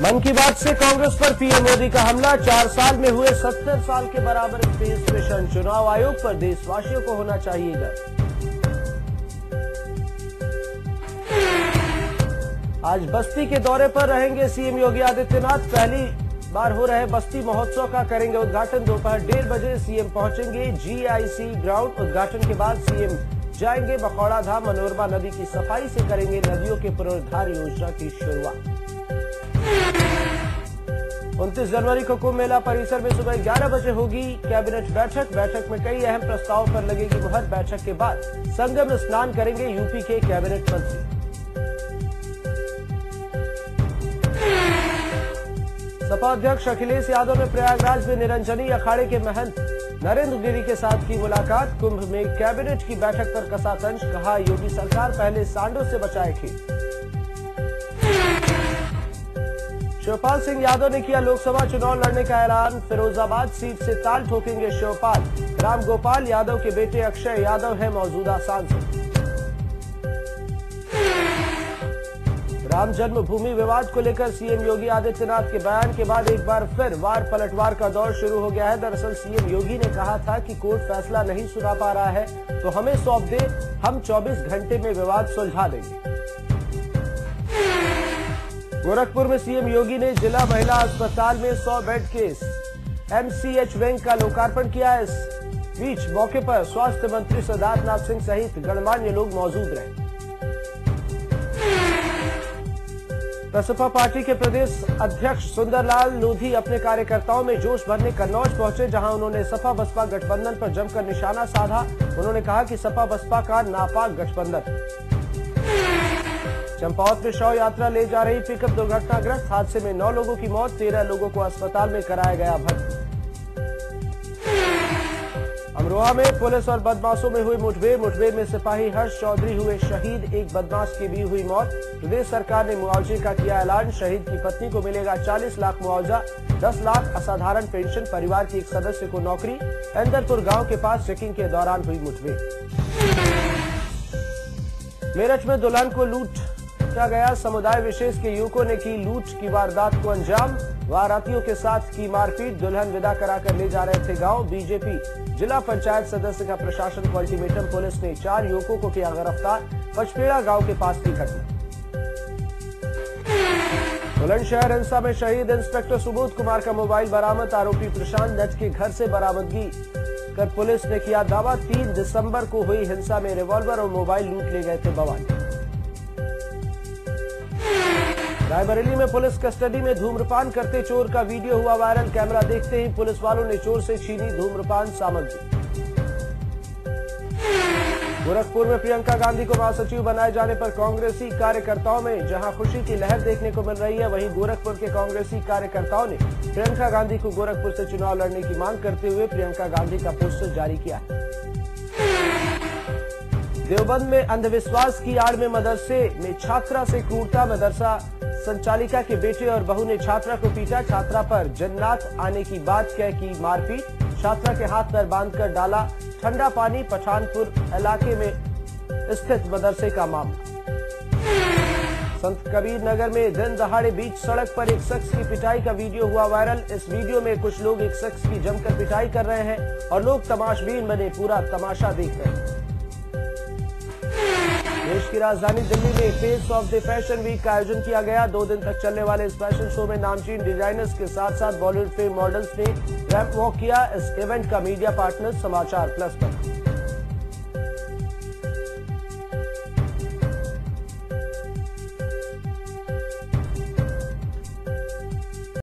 मन की बात से कांग्रेस पर पीएम मोदी का हमला, चार साल में हुए सत्तर साल के बराबर स्पेस मिशन चुनाव आयोग पर देशवासियों को होना चाहिए डर। आज बस्ती के दौरे पर रहेंगे सीएम योगी आदित्यनाथ। पहली बार हो रहे बस्ती महोत्सव का करेंगे उद्घाटन। दोपहर डेढ़ बजे सीएम पहुँचेंगे जीआईसी ग्राउंड। उद्घाटन के बाद सीएम जाएँगे बखौड़ा धाम। मनोरमा नदी की सफ़ाई से करेंगे नदियों के पुनरुद्धार योजना की शुरुआत। उनतीस जनवरी को कुंभ मेला परिसर में सुबह 11 बजे होगी। कैबिनेट बैठक बैठक में कई अहम प्रस्ताव पर लगेगी मुहर। बैठक के बाद संगम स्नान करेंगे यूपी के कैबिनेट मंत्री। सपा अध्यक्ष अखिलेश यादव ने प्रयागराज में निरंजनी अखाड़े के महंत नरेंद्र गिरी के साथ की मुलाकात। कुंभ में कैबिनेट की बैठक पर कसा तंज कहा, योगी सरकार पहले सांडों से बचाए खेत। शिवपाल सिंह यादव ने किया लोकसभा चुनाव लड़ने का ऐलान। फिरोजाबाद सीट से ताल ठोकेंगे शिवपाल। राम गोपाल यादव के बेटे अक्षय यादव है मौजूदा सांसद। राम जन्मभूमि विवाद को लेकर सीएम योगी आदित्यनाथ के बयान के बाद एक बार फिर वार पलटवार का दौर शुरू हो गया है। दरअसल सीएम योगी ने कहा था कि कोर्ट फैसला नहीं सुना पा रहा है तो हमें सौंप दे, हम 24 घंटे में विवाद सुलझा देंगे। गोरखपुर में सीएम योगी ने जिला महिला अस्पताल में 100 बेड के एमसीएच विंग का लोकार्पण किया इस बीच मौके पर स्वास्थ्य मंत्री सिद्धार्थ नाथ सिंह सहित गणमान्य लोग मौजूद रहे। बसपा पार्टी के प्रदेश अध्यक्ष सुंदरलाल लोधी अपने कार्यकर्ताओं में जोश भरने कन्नौज पहुँचे, जहाँ उन्होंने सपा बसपा गठबंधन पर जमकर निशाना साधा। उन्होंने कहा कि सपा बसपा का नापाक गठबंधन। चंपावत में शव यात्रा ले जा रही पिकअप दुर्घटनाग्रस्त हादसे में नौ लोगों की मौत, तेरह लोगों को अस्पताल में कराया गया भर्ती। अमरोहा में पुलिस और बदमाशों में हुई मुठभेड़ मुठभेड़ में सिपाही हर्ष चौधरी हुए शहीद, एक बदमाश की भी हुई मौत। प्रदेश सरकार ने मुआवजे का किया ऐलान, शहीद की पत्नी को मिलेगा 40 लाख मुआवजा 10 लाख असाधारण पेंशन, परिवार के एक सदस्य को नौकरी। अंदरपुर गाँव के पास चेकिंग के दौरान हुई मुठभेड़। मेरठ में दुल्हन को लूट किया गया। समुदाय विशेष के युवकों ने की लूट की वारदात को अंजाम। वारातियों के साथ की मारपीट। दुल्हन विदा कराकर ले जा रहे थे गाँव। बीजेपी जिला पंचायत सदस्य का प्रशासन को अल्टीमेटम पुलिस ने चार युवकों को किया गिरफ़्तार। पचपेड़ा गाँव के पास की घटना। बुलंदशहर हिंसा में शहीद इंस्पेक्टर सुबोध कुमार का मोबाइल बरामद। आरोपी प्रशांत दत्त के घर से बरामदगी। कर पुलिस ने किया दावा। तीन दिसंबर को हुई हिंसा में रिवॉल्वर और मोबाइल लूट ले गए थे बवाली। रायबरेली में पुलिस कस्टडी में धूम्रपान करते चोर का वीडियो हुआ वायरल। कैमरा देखते ही पुलिस वालों ने चोर से छीनी धूम्रपान सामग्री। गोरखपुर में प्रियंका गांधी को महासचिव बनाए जाने पर कांग्रेसी कार्यकर्ताओं में जहाँ खुशी की लहर देखने को मिल रही है, वहीं गोरखपुर के कांग्रेसी कार्यकर्ताओं ने प्रियंका गांधी को गोरखपुर से चुनाव लड़ने की मांग करते हुए प्रियंका गांधी का पोस्टर जारी किया है। देवबंद में अंधविश्वास की आड़ में मदरसे में छात्रा से क्रूरता मदरसा, संचालिका के बेटे और बहू ने छात्रा को पीटा, छात्रा पर जन्नात आने की बात कह की मारपीट। छात्रा के हाथ पैर बांधकर डाला ठंडा पानी, पठानपुर इलाके में स्थित मदरसे का मामला। संत कबीर नगर में दिन दहाड़े बीच सड़क पर एक शख्स की पिटाई का वीडियो हुआ वायरल। इस वीडियो में कुछ लोग एक शख्स की जमकर पिटाई कर रहे हैं और लोग तमाशबीन बने, पूरा तमाशा देख रहे हैं। देश की राजधानी दिल्ली में face of the fashion week का आयोजन किया गया। दो दिन तक चलने वाले इस फ़ैशन शो में नामचीन डिजाइनर्स के साथ साथ बॉलीवुड फेम मॉडल्स ने रैप वॉक किया। इस इवेंट का मीडिया पार्टनर समाचार प्लस पर।